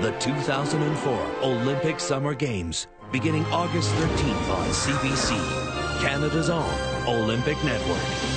The 2004 Olympic Summer Games, beginning August 13th on CBC, Canada's own Olympic Network.